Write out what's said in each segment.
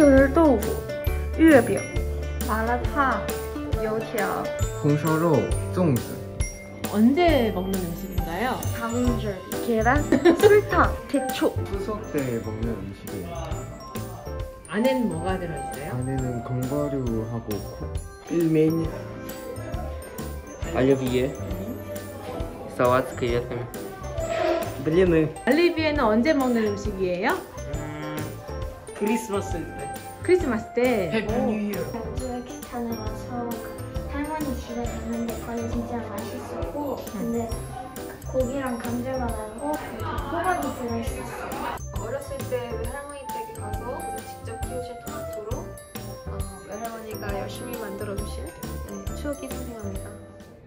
杏仁豆腐、月饼、麻辣烫、油条、 红烧肉, 粽子. 언제 먹는 음식인가요? 당줄, 계란, 설탕, 대초. 추석 때 먹는 음식이에요. 안에는 뭐가 들어있어요? 안에는 견과류하고 코- пельмени, оливье, салат с креветками, блины. 알리비에는 언제 먹는 음식이에요? 크리스마스 때. 크리스마스 때. Happy New Year. 우즈베키스탄에 와서 그 할머니 집에 갔는데 거기 진짜 맛있었고 근데 그 고기랑 감자가 나고 그 호박이 들어있었어요. 어렸을 때 외할머니 댁에 가서 직접 키우신 토마토로 어, 외할머니가 열심히 만들어 주신 네, 추억이 생생합니다.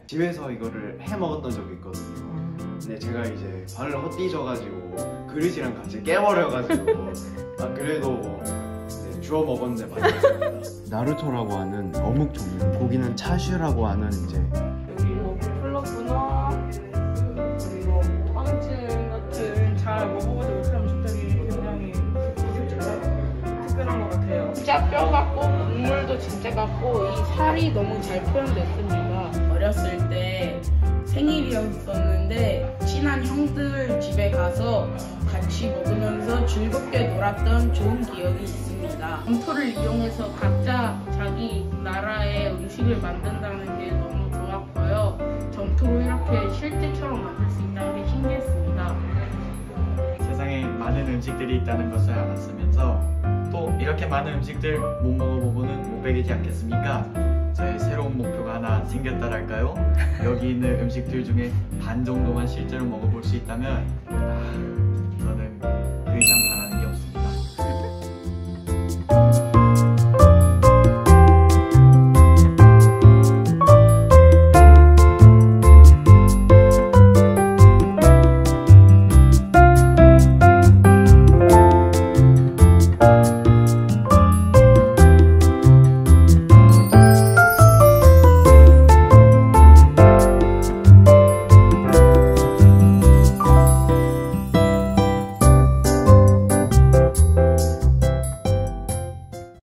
집에서 이거를 해 먹었던 적이 있거든요. 근데 제가 이제 발을 헛디져가지고 그릇이랑 같이 깨버려가지고 아 그래도 뭐 네, 주워 먹었는데 맛있었습니다. 나루토라고 하는 어묵 종류. 고기는 차슈라고 하는 이제 여기 뭐 플러프나 그리고 빵찜 같은 잘 먹어보지 못한 음식들이 굉장히 특별한, 특별한 것 같아요. 진짜 뼈 같고 국물도 진짜 같고 이 살이 너무 잘 표현됐습니다. 어렸을 때 생일이었었는데 친한 형들 집에 가서 같이 먹으면서 즐겁게 놀았던 좋은 기억이 있습니다. 점토를 이용해서 각자 자기 나라의 음식을 만든다는 게 너무 좋았고요. 점토로 이렇게 실제처럼 만들 수 있다는 게 신기했습니다. 세상에 많은 음식들이 있다는 것을 알았으면서 또 이렇게 많은 음식들 못 먹어보고는 못 배기지 않겠습니까? 저의 새로운 목표가 하나 생겼다랄까요? 여기 있는 음식들 중에 반 정도만 실제로 먹어볼 수 있다면